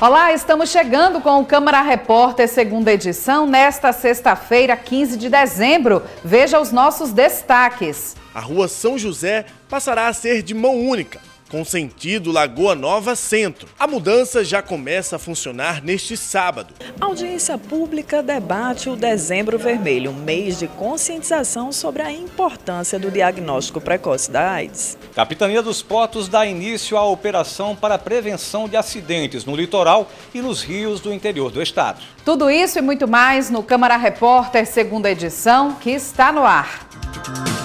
Olá, estamos chegando com o Câmara Repórter, segunda edição, nesta sexta-feira, 15 de dezembro. Veja os nossos destaques. A rua São José passará a ser de mão única com sentido Lagoa Nova Centro. A mudança já começa a funcionar neste sábado. A audiência pública debate o Dezembro Vermelho, um mês de conscientização sobre a importância do diagnóstico precoce da AIDS. Capitania dos Portos dá início à operação para a prevenção de acidentes no litoral e nos rios do interior do estado. Tudo isso e muito mais no Câmara Repórter, segunda edição, que está no ar.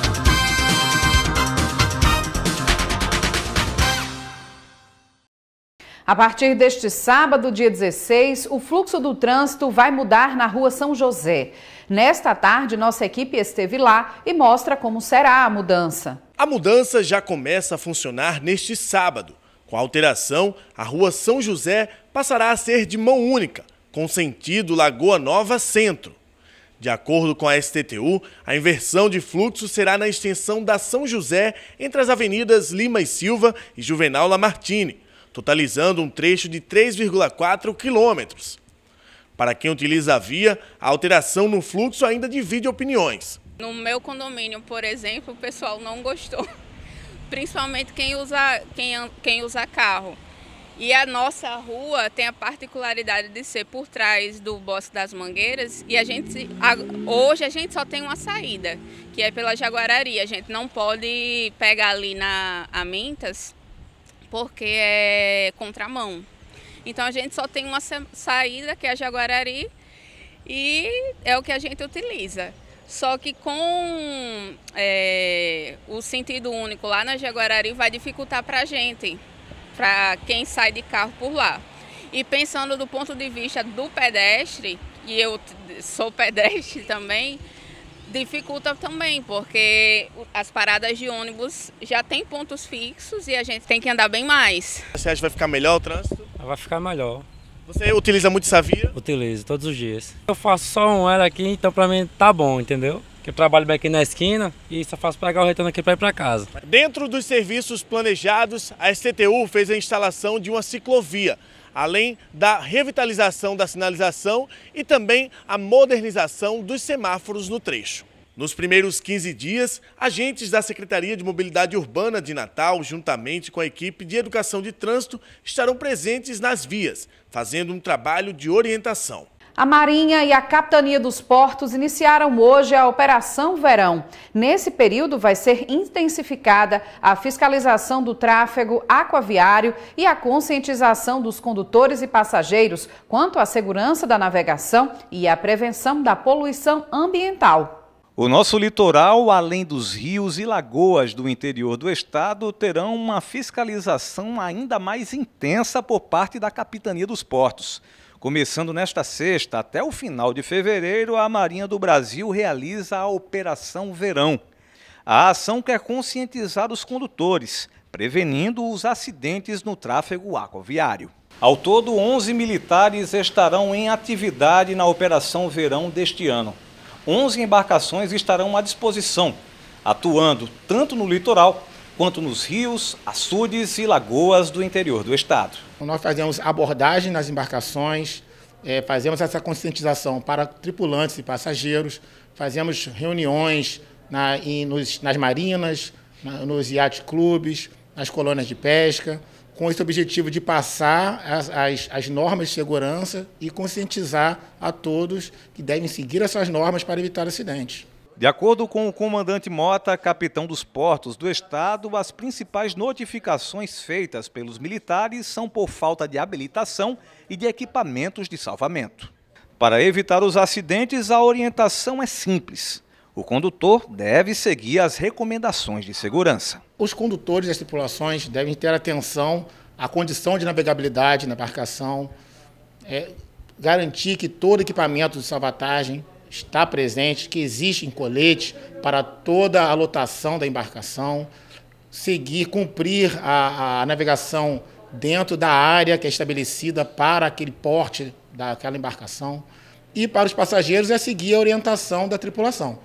A partir deste sábado, dia 16, o fluxo do trânsito vai mudar na rua São José. Nesta tarde, nossa equipe esteve lá e mostra como será a mudança. A mudança já começa a funcionar neste sábado. Com a alteração, a rua São José passará a ser de mão única, com sentido Lagoa Nova Centro. De acordo com a STTU, a inversão de fluxo será na extensão da São José entre as avenidas Lima e Silva e Juvenal Lamartine totalizando um trecho de 3,4 quilômetros. Para quem utiliza a via, a alteração no fluxo ainda divide opiniões. No meu condomínio, por exemplo, o pessoal não gostou, principalmente quem usa, quem, quem usa carro. E a nossa rua tem a particularidade de ser por trás do Bosque das Mangueiras e a gente hoje a gente só tem uma saída, que é pela Jaguarari. A gente não pode pegar ali na Amintas porque é contramão. Então a gente só tem uma saída que é a Jaguarari e é o que a gente utiliza. Só que com é, o sentido único lá na Jaguarari vai dificultar para a gente, para quem sai de carro por lá. E pensando do ponto de vista do pedestre, e eu sou pedestre também, dificulta também, porque as paradas de ônibus já tem pontos fixos e a gente tem que andar bem mais. Você acha que vai ficar melhor o trânsito? Vai ficar melhor. Você utiliza muito essa via? Utilizo, todos os dias. Eu faço só um ela aqui, então pra mim tá bom, entendeu? Que eu trabalho bem aqui na esquina e só faço pegar o retorno aqui para ir para casa. Dentro dos serviços planejados, a STTU fez a instalação de uma ciclovia além da revitalização da sinalização e também a modernização dos semáforos no trecho. Nos primeiros 15 dias, agentes da Secretaria de Mobilidade Urbana de Natal, juntamente com a equipe de Educação de Trânsito, estarão presentes nas vias, fazendo um trabalho de orientação. A Marinha e a Capitania dos Portos iniciaram hoje a Operação Verão. Nesse período, vai ser intensificada a fiscalização do tráfego aquaviário e a conscientização dos condutores e passageiros quanto à segurança da navegação e à prevenção da poluição ambiental. O nosso litoral, além dos rios e lagoas do interior do estado, terão uma fiscalização ainda mais intensa por parte da Capitania dos Portos. Começando nesta sexta até o final de fevereiro, a Marinha do Brasil realiza a Operação Verão. A ação quer conscientizar os condutores, prevenindo os acidentes no tráfego aquaviário. Ao todo, 11 militares estarão em atividade na Operação Verão deste ano. 11 embarcações estarão à disposição, atuando tanto no litoral quanto nos rios, açudes e lagoas do interior do estado. Nós fazemos abordagem nas embarcações, é, fazemos essa conscientização para tripulantes e passageiros, fazemos reuniões na, em, nos, nas marinas, na, nos yacht clubes, nas colônias de pesca, com esse objetivo de passar as, as, as, normas de segurança e conscientizar a todos que devem seguir essas normas para evitar acidentes. De acordo com o comandante Mota, capitão dos portos do estado, as principais notificações feitas pelos militares são por falta de habilitação e de equipamentos de salvamento. Para evitar os acidentes, a orientação é simples. O condutor deve seguir as recomendações de segurança. Os condutores das tripulações devem ter atenção à condição de navegabilidade na embarcação, é, garantir que todo equipamento de salvatagem está presente, que existem coletes para toda a lotação da embarcação, seguir, cumprir a, a navegação dentro da área que é estabelecida para aquele porte daquela embarcação. E para os passageiros é seguir a orientação da tripulação.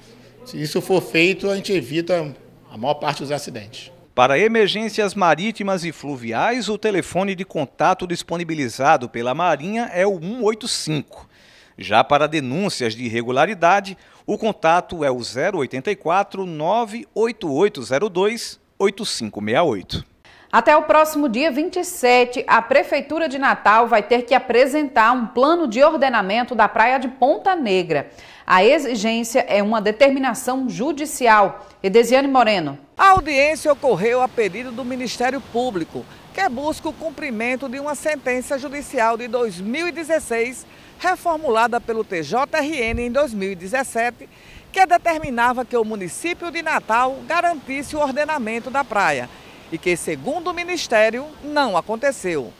Se isso for feito, a gente evita a maior parte dos acidentes. Para emergências marítimas e fluviais, o telefone de contato disponibilizado pela Marinha é o 185. Já para denúncias de irregularidade, o contato é o 084 98802 8568. Até o próximo dia 27, a Prefeitura de Natal vai ter que apresentar um plano de ordenamento da Praia de Ponta Negra. A exigência é uma determinação judicial. Edesiane Moreno. A audiência ocorreu a pedido do Ministério Público, que busca o cumprimento de uma sentença judicial de 2016, reformulada pelo TJRN em 2017, que determinava que o município de Natal garantisse o ordenamento da praia e que, segundo o Ministério, não aconteceu.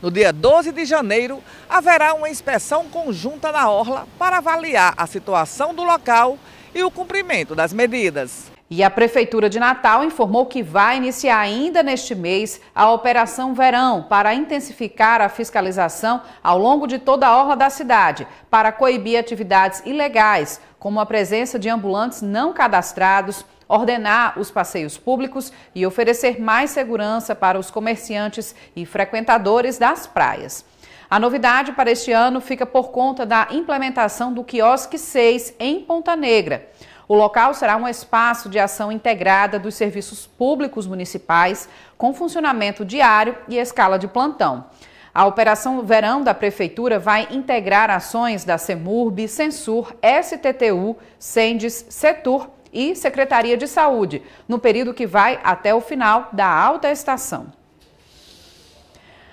No dia 12 de janeiro, haverá uma inspeção conjunta na Orla para avaliar a situação do local e o cumprimento das medidas. E a Prefeitura de Natal informou que vai iniciar ainda neste mês a Operação Verão para intensificar a fiscalização ao longo de toda a orla da cidade, para coibir atividades ilegais, como a presença de ambulantes não cadastrados, ordenar os passeios públicos e oferecer mais segurança para os comerciantes e frequentadores das praias. A novidade para este ano fica por conta da implementação do quiosque 6 em Ponta Negra. O local será um espaço de ação integrada dos serviços públicos municipais, com funcionamento diário e escala de plantão. A Operação Verão da Prefeitura vai integrar ações da CEMURB, Censur, STTU, Sendes, Setur e Secretaria de Saúde, no período que vai até o final da alta estação.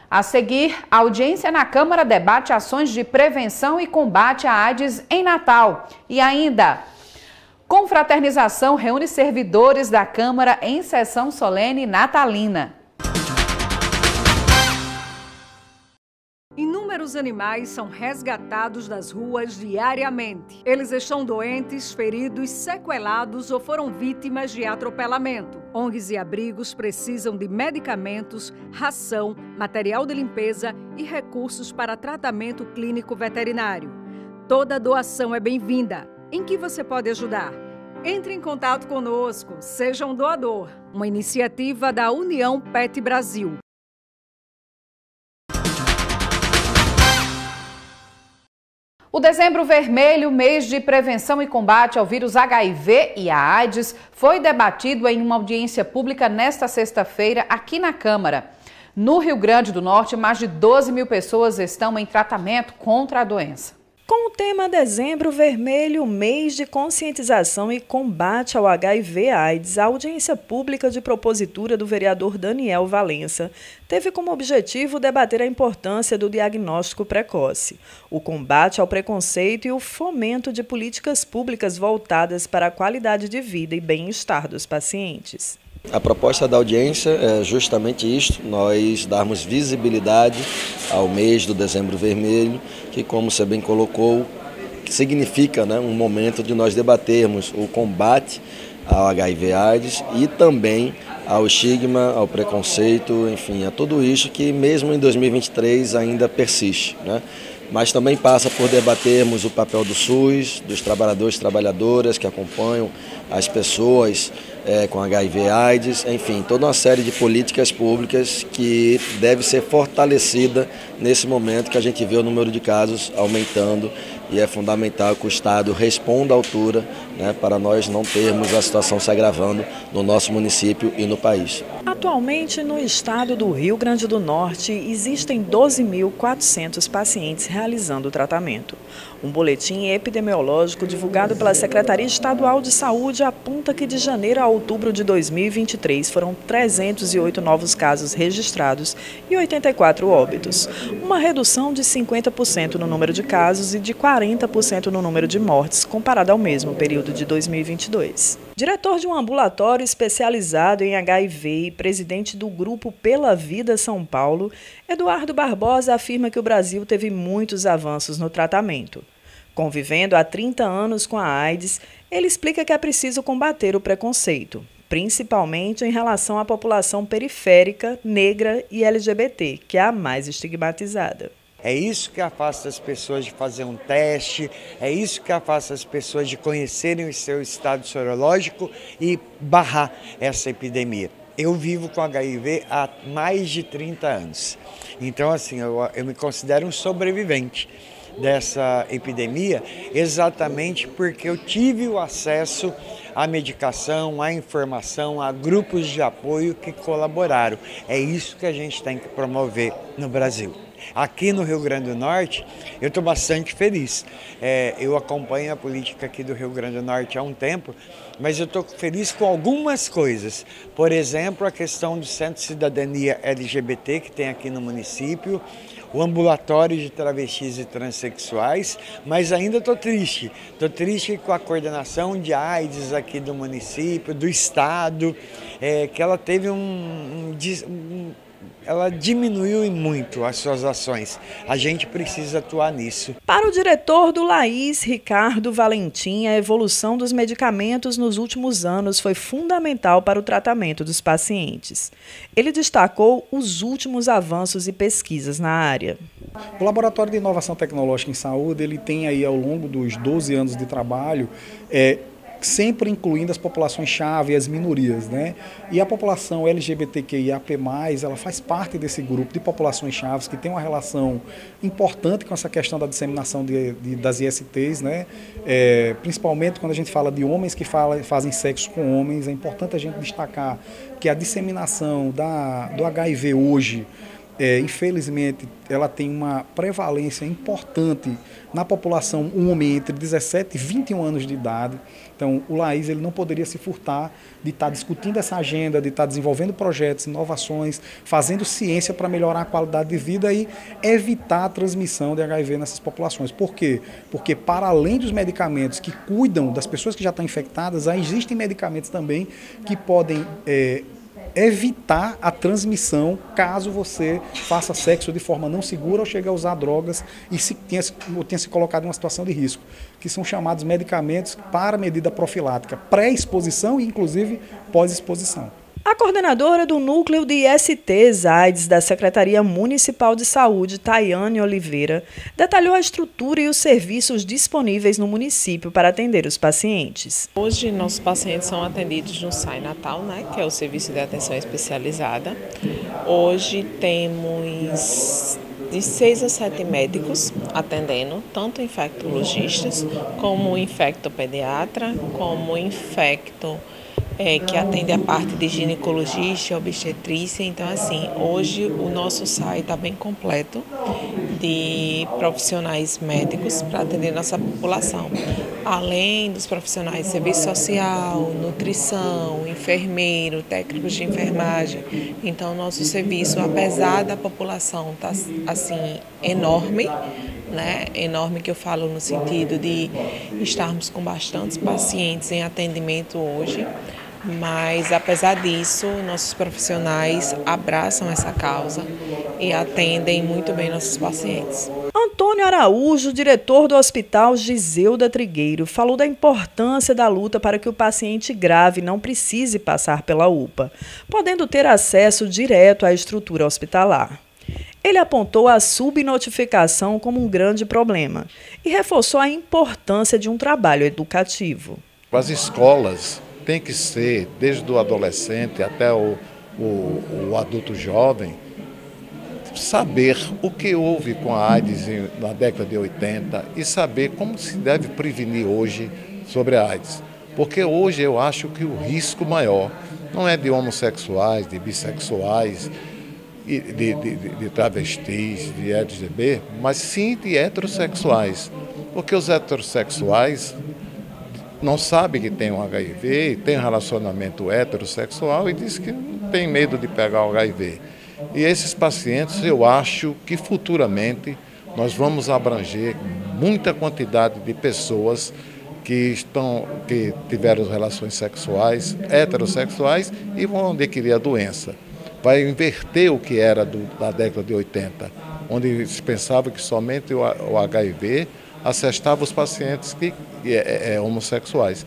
A seguir, a audiência na Câmara debate ações de prevenção e combate à AIDS em Natal. E ainda, confraternização reúne servidores da Câmara em sessão solene natalina. Inúmeros animais são resgatados das ruas diariamente. Eles estão doentes, feridos, sequelados ou foram vítimas de atropelamento. ONGs e abrigos precisam de medicamentos, ração, material de limpeza e recursos para tratamento clínico veterinário. Toda doação é bem-vinda. Em que você pode ajudar? Entre em contato conosco, seja um doador. Uma iniciativa da União Pet Brasil. O Dezembro Vermelho, mês de prevenção e combate ao vírus HIV e à AIDS, foi debatido em uma audiência pública nesta sexta-feira aqui na Câmara. No Rio Grande do Norte, mais de 12 mil pessoas estão em tratamento contra a doença. Com o tema Dezembro Vermelho, mês de conscientização e combate ao HIV/AIDS, a audiência pública de propositura do vereador Daniel Valença teve como objetivo debater a importância do diagnóstico precoce, o combate ao preconceito e o fomento de políticas públicas voltadas para a qualidade de vida e bem-estar dos pacientes. A proposta da audiência é justamente isto, nós darmos visibilidade ao mês do Dezembro Vermelho, que como você bem colocou, significa né, um momento de nós debatermos o combate ao HIV AIDS e também ao estigma, ao preconceito, enfim, a tudo isso que mesmo em 2023 ainda persiste. Né? Mas também passa por debatermos o papel do SUS, dos trabalhadores e trabalhadoras que acompanham as pessoas é, com HIV AIDS, enfim, toda uma série de políticas públicas que deve ser fortalecida nesse momento que a gente vê o número de casos aumentando e é fundamental que o Estado responda à altura né, para nós não termos a situação se agravando no nosso município e no país. Atualmente, no estado do Rio Grande do Norte, existem 12.400 pacientes realizando o tratamento. Um boletim epidemiológico divulgado pela Secretaria Estadual de Saúde aponta que de janeiro a outubro de 2023 foram 308 novos casos registrados e 84 óbitos, uma redução de 50% no número de casos e de 40% no número de mortes comparado ao mesmo período de 2022. Diretor de um ambulatório especializado em HIV e presidente do grupo Pela Vida São Paulo, Eduardo Barbosa afirma que o Brasil teve muitos avanços no tratamento. Convivendo há 30 anos com a AIDS, ele explica que é preciso combater o preconceito, principalmente em relação à população periférica, negra e LGBT, que é a mais estigmatizada. É isso que afasta as pessoas de fazer um teste, é isso que afasta as pessoas de conhecerem o seu estado sorológico e barrar essa epidemia. eu vivo com HIV há mais de 30 anos. Então, assim, eu, eu me considero um sobrevivente dessa epidemia, exatamente porque eu tive o acesso à medicação, à informação, a grupos de apoio que colaboraram. É isso que a gente tem que promover no Brasil. Aqui no Rio Grande do Norte, eu estou bastante feliz. É, eu acompanho a política aqui do Rio Grande do Norte há um tempo, mas eu estou feliz com algumas coisas. Por exemplo, a questão do Centro de Cidadania LGBT que tem aqui no município, o ambulatório de travestis e transexuais, mas ainda estou triste. Estou triste com a coordenação de AIDS aqui do município, do estado, é, que ela teve um, um, um ela diminuiu muito as suas ações. A gente precisa atuar nisso. Para o diretor do Laís, Ricardo Valentim, a evolução dos medicamentos nos últimos anos foi fundamental para o tratamento dos pacientes. Ele destacou os últimos avanços e pesquisas na área. O Laboratório de Inovação Tecnológica em Saúde ele tem aí ao longo dos 12 anos de trabalho é, sempre incluindo as populações-chave e as minorias. Né? E a população LGBTQIAP+, ela faz parte desse grupo de populações-chave que tem uma relação importante com essa questão da disseminação de, de, das ISTs, né? É, principalmente quando a gente fala de homens que fala, fazem sexo com homens, é importante a gente destacar que a disseminação da, do HIV hoje, é, infelizmente, ela tem uma prevalência importante na população homem entre 17 e 21 anos de idade. Então, o Laís ele não poderia se furtar de estar discutindo essa agenda, de estar desenvolvendo projetos, inovações, fazendo ciência para melhorar a qualidade de vida e evitar a transmissão de HIV nessas populações. Por quê? Porque, para além dos medicamentos que cuidam das pessoas que já estão infectadas, existem medicamentos também que podem é, evitar a transmissão caso você faça sexo de forma não segura ou chegue a usar drogas e se tenha, tenha se colocado em uma situação de risco, que são chamados medicamentos para medida profilática, pré-exposição e inclusive pós-exposição. A coordenadora do Núcleo de ISTs AIDS da Secretaria Municipal de Saúde, Tayane Oliveira, detalhou a estrutura e os serviços disponíveis no município para atender os pacientes. Hoje, nossos pacientes são atendidos no SAI Natal, né, que é o Serviço de Atenção Especializada. Hoje temos de seis a sete médicos atendendo, tanto infectologistas, como infectopediatra, como infecto é, que atende a parte de ginecologista, obstetrícia. Então, assim, hoje o nosso site está bem completo de profissionais médicos para atender nossa população. Além dos profissionais de serviço social, nutrição, enfermeiro, técnicos de enfermagem. Então, nosso serviço, apesar da população estar tá, assim enorme, né, enorme que eu falo no sentido de estarmos com bastantes pacientes em atendimento hoje, mas apesar disso, nossos profissionais abraçam essa causa e atendem muito bem nossos pacientes. Antônio Araújo, diretor do Hospital Giseuda Trigueiro, falou da importância da luta para que o paciente grave não precise passar pela UPA, podendo ter acesso direto à estrutura hospitalar. Ele apontou a subnotificação como um grande problema e reforçou a importância de um trabalho educativo. As escolas tem que ser, desde o adolescente até o, o, o adulto jovem, saber o que houve com a AIDS na década de 80 e saber como se deve prevenir hoje sobre a AIDS. Porque hoje eu acho que o risco maior não é de homossexuais, de bissexuais, de, de, de, de travestis, de LGBT, mas sim de heterossexuais. Porque os heterossexuais não sabe que tem um HIV, tem relacionamento heterossexual e diz que não tem medo de pegar o HIV. E esses pacientes, eu acho que futuramente nós vamos abranger muita quantidade de pessoas que estão que tiveram relações sexuais heterossexuais e vão adquirir a doença. Vai inverter o que era do, da década de 80, onde se pensava que somente o, o HIV assestava os pacientes que é, é, é, homossexuais.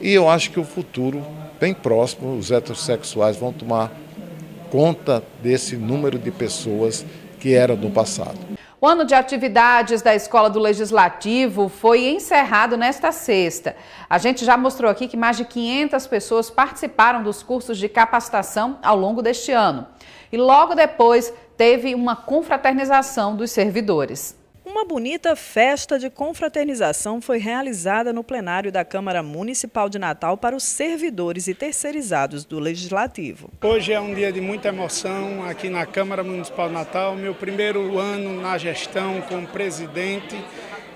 E eu acho que o futuro, bem próximo, os heterossexuais vão tomar conta desse número de pessoas que era no passado. O ano de atividades da Escola do Legislativo foi encerrado nesta sexta. A gente já mostrou aqui que mais de 500 pessoas participaram dos cursos de capacitação ao longo deste ano. E logo depois teve uma confraternização dos servidores. Uma bonita festa de confraternização foi realizada no plenário da Câmara Municipal de Natal para os servidores e terceirizados do Legislativo. Hoje é um dia de muita emoção aqui na Câmara Municipal de Natal, meu primeiro ano na gestão como presidente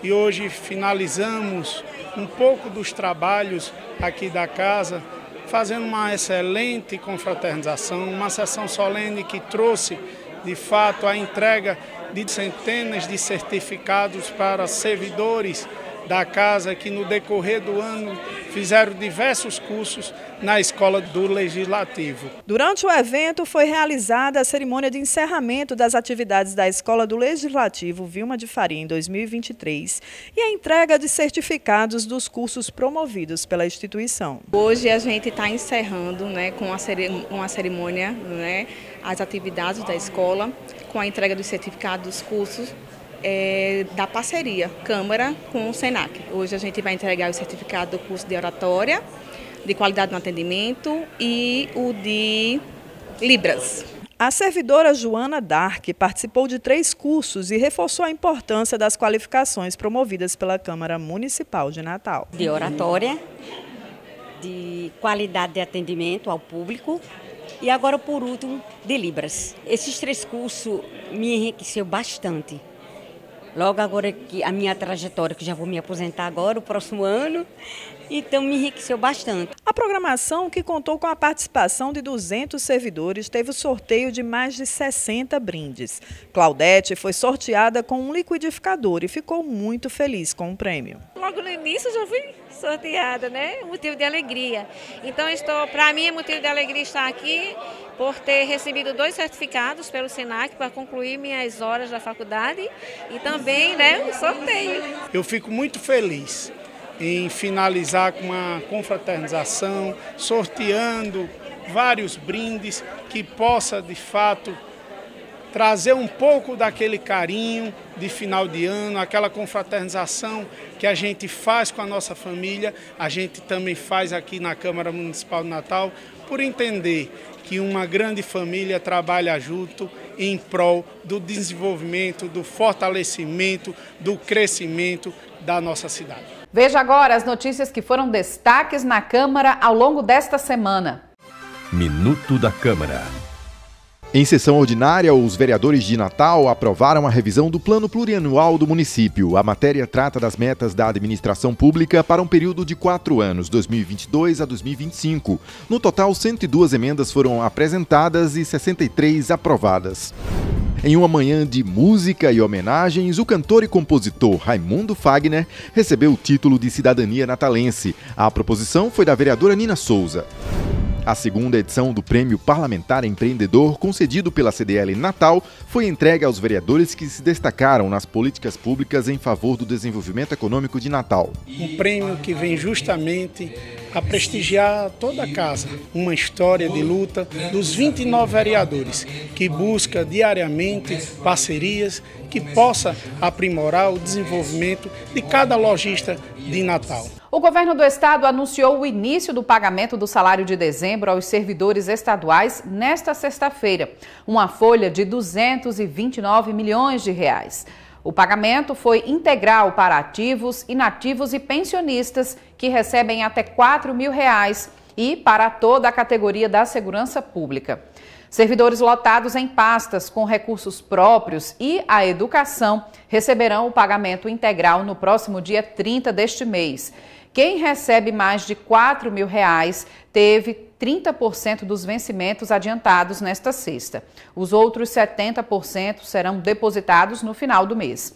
e hoje finalizamos um pouco dos trabalhos aqui da casa, fazendo uma excelente confraternização, uma sessão solene que trouxe de fato a entrega de centenas de certificados para servidores da casa que no decorrer do ano fizeram diversos cursos na Escola do Legislativo. Durante o evento foi realizada a cerimônia de encerramento das atividades da Escola do Legislativo Vilma de Faria em 2023 e a entrega de certificados dos cursos promovidos pela instituição. Hoje a gente está encerrando né, com uma cerimônia né, as atividades da escola com a entrega dos certificados dos cursos é, da parceria Câmara com o SENAC. Hoje a gente vai entregar o certificado do curso de oratória, de qualidade no atendimento e o de Libras. A servidora Joana Dark participou de três cursos e reforçou a importância das qualificações promovidas pela Câmara Municipal de Natal. De oratória, de qualidade de atendimento ao público e agora, por último, de Libras. Esses três cursos me enriqueceu bastante. Logo agora que a minha trajetória, que já vou me aposentar agora, o próximo ano, então me enriqueceu bastante. A programação, que contou com a participação de 200 servidores, teve o sorteio de mais de 60 brindes. Claudete foi sorteada com um liquidificador e ficou muito feliz com o prêmio. Logo no início já fui sorteada, né? Motivo de alegria. Então estou, para mim é motivo de alegria estar aqui por ter recebido dois certificados pelo Senac para concluir minhas horas da faculdade e também, né, o sorteio. Eu fico muito feliz em finalizar com uma confraternização, sorteando vários brindes que possa de fato trazer um pouco daquele carinho de final de ano, aquela confraternização que a gente faz com a nossa família, a gente também faz aqui na Câmara Municipal de Natal, por entender que uma grande família trabalha junto em prol do desenvolvimento, do fortalecimento, do crescimento da nossa cidade. Veja agora as notícias que foram destaques na Câmara ao longo desta semana. Minuto da Câmara. Em sessão ordinária, os vereadores de Natal aprovaram a revisão do Plano Plurianual do município. A matéria trata das metas da administração pública para um período de quatro anos, 2022 a 2025. No total, 102 emendas foram apresentadas e 63 aprovadas. Em uma manhã de música e homenagens, o cantor e compositor Raimundo Fagner recebeu o título de cidadania natalense. A proposição foi da vereadora Nina Souza. A segunda edição do Prêmio Parlamentar Empreendedor, concedido pela CDL Natal, foi entregue aos vereadores que se destacaram nas políticas públicas em favor do desenvolvimento econômico de Natal. Um prêmio que vem justamente a prestigiar toda a casa, uma história de luta dos 29 vereadores que busca diariamente parcerias que possa aprimorar o desenvolvimento de cada lojista de Natal. O governo do estado anunciou o início do pagamento do salário de dezembro aos servidores estaduais nesta sexta-feira, uma folha de 229 milhões de reais. O pagamento foi integral para ativos, inativos e pensionistas que recebem até 4 mil reais e para toda a categoria da segurança pública. Servidores lotados em pastas com recursos próprios e a educação receberão o pagamento integral no próximo dia 30 deste mês. Quem recebe mais de 4 mil reais teve 30% dos vencimentos adiantados nesta sexta. Os outros 70% serão depositados no final do mês.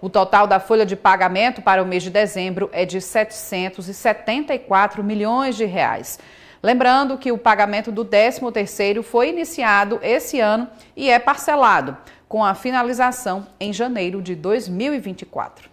O total da folha de pagamento para o mês de dezembro é de 774 milhões de reais. Lembrando que o pagamento do 13º foi iniciado esse ano e é parcelado, com a finalização em janeiro de 2024.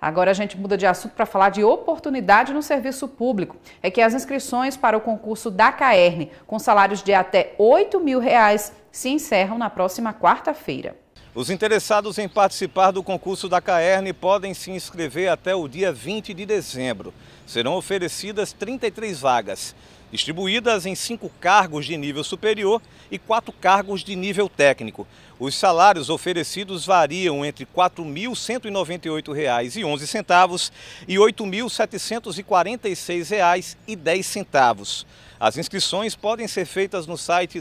Agora a gente muda de assunto para falar de oportunidade no serviço público. É que as inscrições para o concurso da CAERN, com salários de até 8 mil reais, se encerram na próxima quarta-feira. Os interessados em participar do concurso da CAERN podem se inscrever até o dia 20 de dezembro. Serão oferecidas 33 vagas, distribuídas em cinco cargos de nível superior e quatro cargos de nível técnico. Os salários oferecidos variam entre R$ 4.198,11 e R$ 8.746,10. As inscrições podem ser feitas no site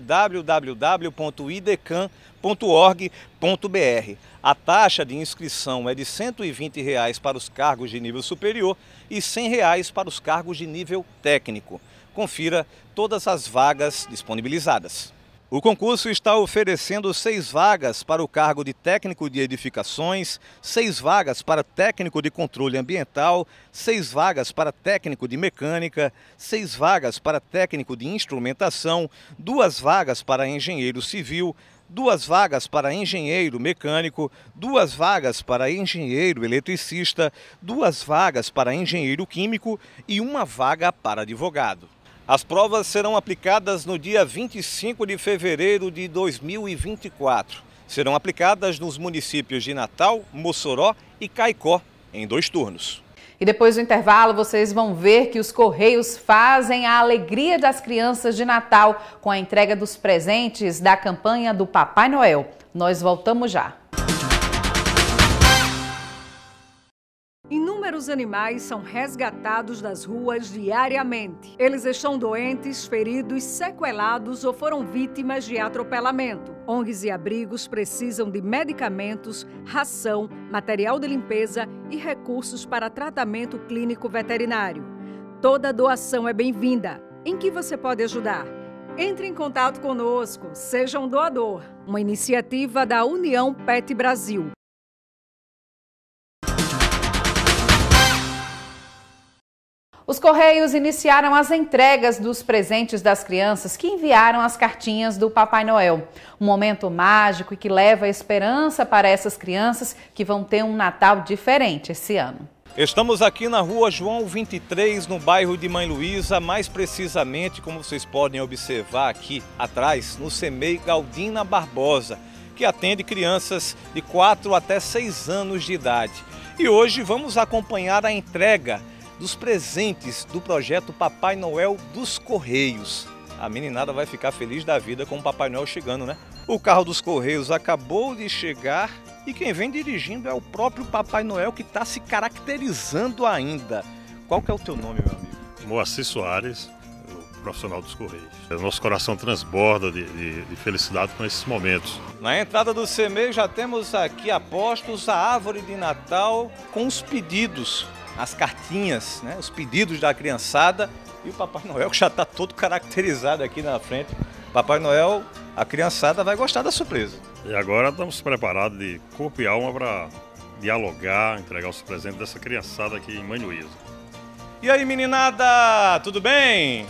www.idecam.org.br. A taxa de inscrição é de 120 reais para os cargos de nível superior e 100 reais para os cargos de nível técnico. Confira todas as vagas disponibilizadas. O concurso está oferecendo seis vagas para o cargo de técnico de edificações, seis vagas para técnico de controle ambiental, seis vagas para técnico de mecânica, seis vagas para técnico de instrumentação, duas vagas para engenheiro civil, duas vagas para engenheiro mecânico, duas vagas para engenheiro eletricista, duas vagas para engenheiro químico e uma vaga para advogado. As provas serão aplicadas no dia 25 de fevereiro de 2024. Serão aplicadas nos municípios de Natal, Mossoró e Caicó, em dois turnos. E depois do intervalo, vocês vão ver que os Correios fazem a alegria das crianças de Natal com a entrega dos presentes da campanha do Papai Noel. Nós voltamos já. Inúmeros animais são resgatados das ruas diariamente. Eles estão doentes, feridos, sequelados ou foram vítimas de atropelamento. ONGs e abrigos precisam de medicamentos, ração, material de limpeza e recursos para tratamento clínico veterinário. Toda doação é bem-vinda. Em que você pode ajudar? Entre em contato conosco, seja um doador. Uma iniciativa da União Pet Brasil. Os Correios iniciaram as entregas dos presentes das crianças que enviaram as cartinhas do Papai Noel. Um momento mágico e que leva esperança para essas crianças que vão ter um Natal diferente esse ano. Estamos aqui na rua João 23, no bairro de Mãe Luísa, mais precisamente, como vocês podem observar aqui atrás, no CEMEI Galdina Barbosa, que atende crianças de 4 até 6 anos de idade. E hoje vamos acompanhar a entrega dos presentes do projeto Papai Noel dos Correios. A meninada vai ficar feliz da vida com o Papai Noel chegando, né? O carro dos Correios acabou de chegar e quem vem dirigindo é o próprio Papai Noel que está se caracterizando ainda. Qual que é o teu nome, meu amigo? Moacir Soares, o profissional dos Correios. Nosso coração transborda de, de, de felicidade com esses momentos. Na entrada do CME já temos aqui apostos a árvore de Natal com os pedidos as cartinhas, né, os pedidos da criançada e o Papai Noel que já está todo caracterizado aqui na frente. Papai Noel, a criançada vai gostar da surpresa. E agora estamos preparados de corpo e alma para dialogar, entregar os presentes dessa criançada aqui em Mãe Luísa. E aí, meninada, tudo bem?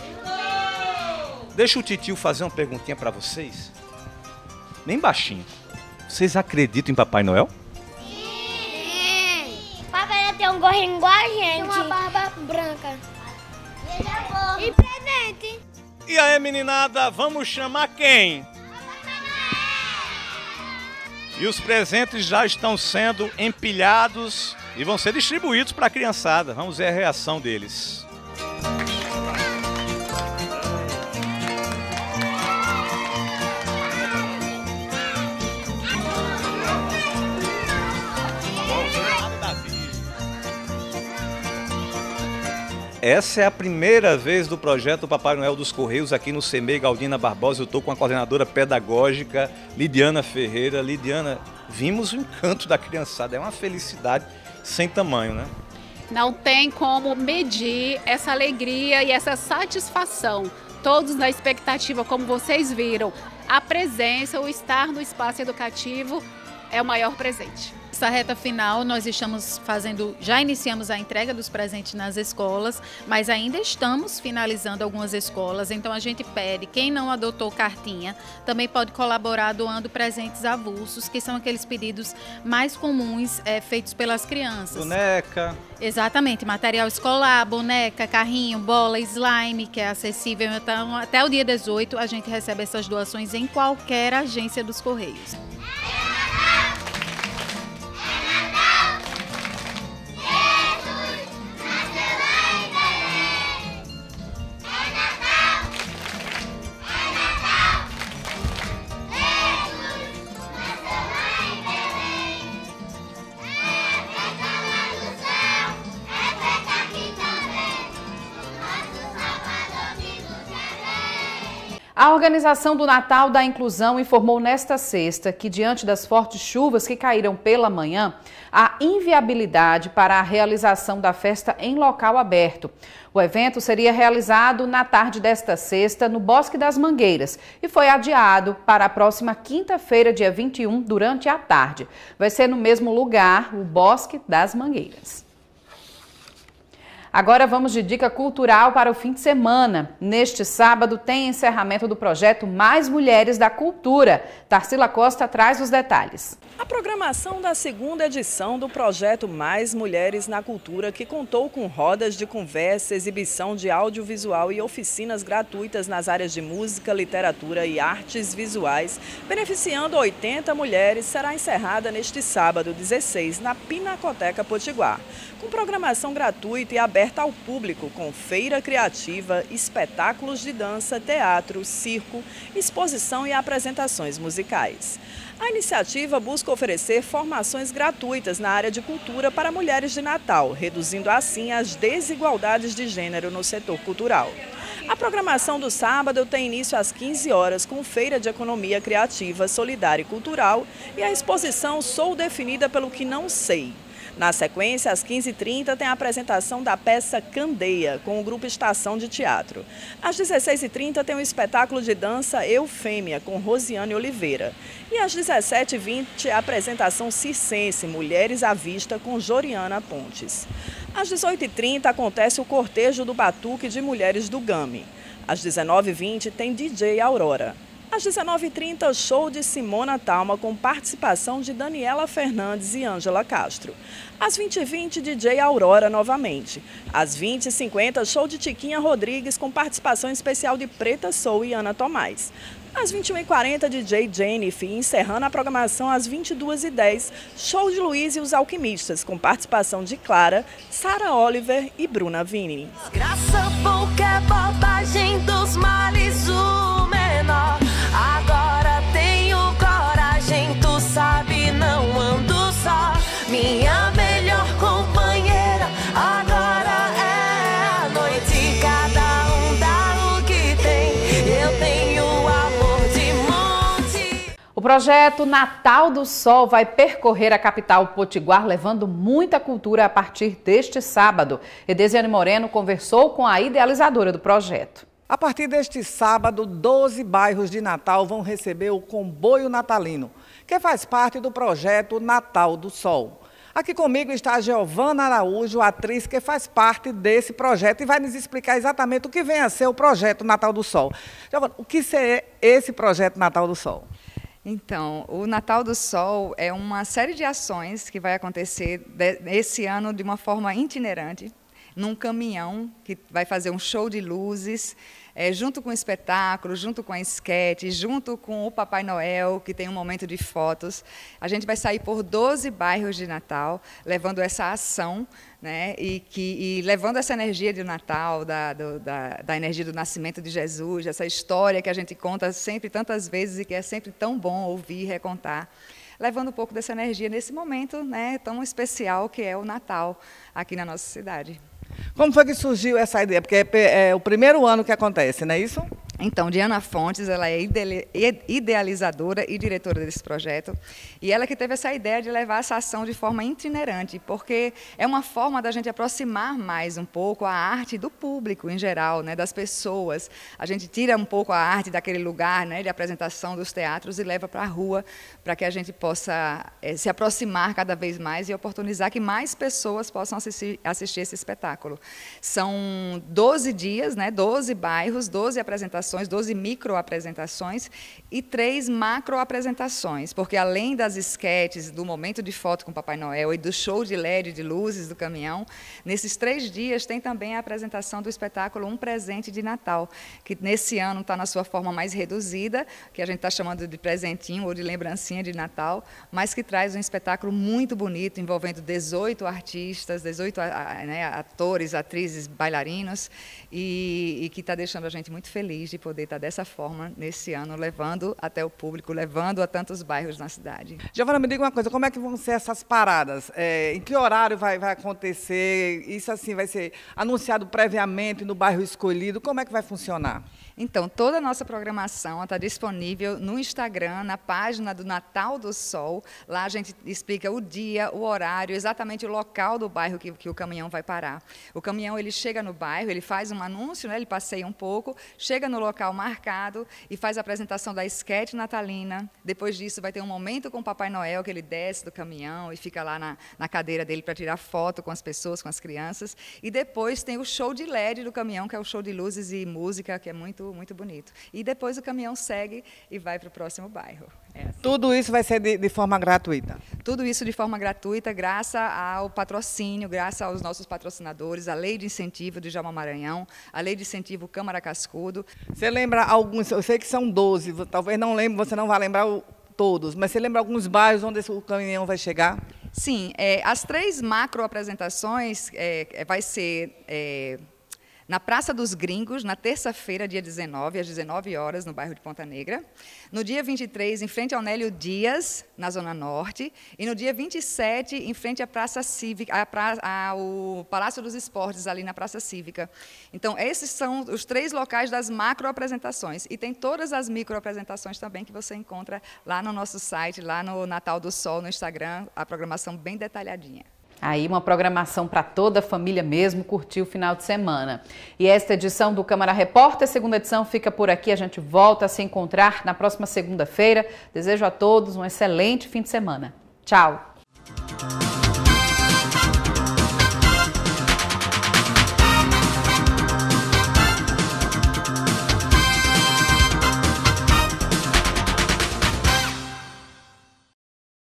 Deixa o titio fazer uma perguntinha para vocês. Nem baixinho. Vocês acreditam em Papai Noel? Gorrinho igual a gente. Tem uma barba branca. E ele é gordo. E presente. E aí, meninada, vamos chamar quem? E os presentes já estão sendo empilhados e vão ser distribuídos para a criançada. Vamos ver a reação deles. Essa é a primeira vez do projeto Papai Noel dos Correios aqui no CEMEI Galdina Barbosa. Eu estou com a coordenadora pedagógica Lidiana Ferreira. Lidiana, vimos o encanto da criançada. É uma felicidade sem tamanho, né? Não tem como medir essa alegria e essa satisfação. Todos na expectativa, como vocês viram, a presença, o estar no espaço educativo é o maior presente. Essa reta final, nós estamos fazendo, já iniciamos a entrega dos presentes nas escolas, mas ainda estamos finalizando algumas escolas. Então a gente pede, quem não adotou cartinha, também pode colaborar doando presentes avulsos, que são aqueles pedidos mais comuns é, feitos pelas crianças. Boneca. Exatamente, material escolar, boneca, carrinho, bola, slime, que é acessível. Então, até o dia 18, a gente recebe essas doações em qualquer agência dos Correios. A Organização do Natal da Inclusão informou nesta sexta que, diante das fortes chuvas que caíram pela manhã, há inviabilidade para a realização da festa em local aberto. O evento seria realizado na tarde desta sexta no Bosque das Mangueiras e foi adiado para a próxima quinta-feira, dia 21, durante a tarde. Vai ser no mesmo lugar, o Bosque das Mangueiras. Agora vamos de dica cultural para o fim de semana. Neste sábado tem encerramento do projeto Mais Mulheres da Cultura. Tarsila Costa traz os detalhes. A programação da segunda edição do projeto Mais Mulheres na Cultura, que contou com rodas de conversa, exibição de audiovisual e oficinas gratuitas nas áreas de música, literatura e artes visuais, beneficiando 80 mulheres, será encerrada neste sábado 16 na Pinacoteca Potiguar, com programação gratuita e aberta ao público, com feira criativa, espetáculos de dança, teatro, circo, exposição e apresentações musicais. A iniciativa busca oferecer formações gratuitas na área de cultura para mulheres de Natal, reduzindo assim as desigualdades de gênero no setor cultural. A programação do sábado tem início às 15 horas com feira de economia criativa, solidária e cultural e a exposição Sou definida pelo que não sei. Na sequência, às 15h30, tem a apresentação da peça Candeia, com o grupo Estação de Teatro. Às 16h30, tem o espetáculo de dança Eufêmia, com Rosiane Oliveira. E às 17h20, a apresentação Circense, Mulheres à Vista, com Joriana Pontes. Às 18h30, acontece o cortejo do Batuque de Mulheres do GAMI. Às 19h20, tem DJ Aurora. Às 19h30, show de Simona Talma com participação de Daniela Fernandes e Ângela Castro. Às 20h20, DJ Aurora novamente. Às 20h50, show de Tiquinha Rodrigues com participação especial de Preta Soul e Ana Tomás. Às 21h40, DJ Jennifer, encerrando a programação às 22h10, show de Luiz e os Alquimistas, com participação de Clara, Sara Oliver e Bruna Vini. Graça pouca é bobagem dos males o O projeto Natal do Sol vai percorrer a capital potiguar, levando muita cultura a partir deste sábado. Edesiane Moreno conversou com a idealizadora do projeto. A partir deste sábado, 12 bairros de Natal vão receber o comboio natalino, que faz parte do projeto Natal do Sol. Aqui comigo está a Giovana Araújo, atriz que faz parte desse projeto e vai nos explicar exatamente o que vem a ser o projeto Natal do Sol. Giovana, o que é esse projeto Natal do Sol? Então, o Natal do Sol é uma série de ações que vai acontecer esse ano de uma forma itinerante, num caminhão que vai fazer um show de luzes, é, junto com o espetáculo, junto com a esquete, junto com o Papai Noel, que tem um momento de fotos. A gente vai sair por 12 bairros de Natal, levando essa ação né, e, que, e levando essa energia de Natal, da, do, da, da, energia do nascimento de Jesus, essa história que a gente conta sempre tantas vezes e que é sempre tão bom ouvir e recontar. Levando um pouco dessa energia nesse momento né, tão especial que é o Natal aqui na nossa cidade. Como foi que surgiu essa ideia? Porque é, é o primeiro ano que acontece, não é isso? Então, Diana Fontes, ela é idealizadora e diretora desse projeto, e ela que teve essa ideia de levar essa ação de forma itinerante, porque é uma forma da gente aproximar mais um pouco a arte do público em geral, né, das pessoas. A gente tira um pouco a arte daquele lugar né, de apresentação dos teatros e leva para a rua, para que a gente possa é, se aproximar cada vez mais e oportunizar que mais pessoas possam assistir, assistir esse espetáculo. São 12 dias, né, 12 bairros, 12 apresentações apresentações, 12 micro apresentações e três macro apresentações, porque além das esquetes, do momento de foto com Papai Noel e do show de LED de luzes do caminhão, nesses três dias tem também a apresentação do espetáculo Um Presente de Natal, que nesse ano está na sua forma mais reduzida, que a gente está chamando de presentinho ou de lembrancinha de Natal, mas que traz um espetáculo muito bonito, envolvendo 18 artistas, 18 né, atores, atrizes, bailarinos, e, e que está deixando a gente muito feliz de poder estar dessa forma nesse ano, levando até o público, levando a tantos bairros na cidade. Giovana, me diga uma coisa, como é que vão ser essas paradas? É, em que horário vai, vai acontecer? Isso assim vai ser anunciado previamente no bairro escolhido? Como é que vai funcionar? Então, toda a nossa programação está disponível no Instagram, na página do Natal do Sol. Lá a gente explica o dia, o horário, exatamente o local do bairro que, que o caminhão vai parar. O caminhão ele chega no bairro, ele faz um anúncio, né, ele passeia um pouco, chega no local marcado e faz a apresentação da esquete natalina. Depois disso, vai ter um momento com o Papai Noel, que ele desce do caminhão e fica lá na, na cadeira dele para tirar foto com as pessoas, com as crianças. E depois tem o show de LED do caminhão, que é o show de luzes e música, que é muito muito, muito bonito. E depois o caminhão segue e vai para o próximo bairro. É assim. Tudo isso vai ser de, de, forma gratuita? Tudo isso de forma gratuita, graças ao patrocínio, graças aos nossos patrocinadores, a Lei de Incentivo do Jalma Maranhão, a Lei de Incentivo Câmara Cascudo. Você lembra alguns, eu sei que são 12, talvez não lembre, você não vai lembrar o, todos, mas você lembra alguns bairros onde o caminhão vai chegar? Sim, é, as três macro apresentações é vai ser é, na Praça dos Gringos, na terça-feira, dia 19, às 19 horas, no bairro de Ponta Negra. No dia 23, em frente ao Nélio Dias, na Zona Norte. E no dia 27, em frente à Praça Cívica, ao Palácio dos Esportes, ali na Praça Cívica. Então, esses são os três locais das macro apresentações. E tem todas as micro apresentações também que você encontra lá no nosso site, lá no Natal do Sol, no Instagram, a programação bem detalhadinha. Aí uma programação para toda a família mesmo curtir o final de semana. E esta edição do Câmara Repórter, segunda edição, fica por aqui. A gente volta a se encontrar na próxima segunda-feira. Desejo a todos um excelente fim de semana. Tchau!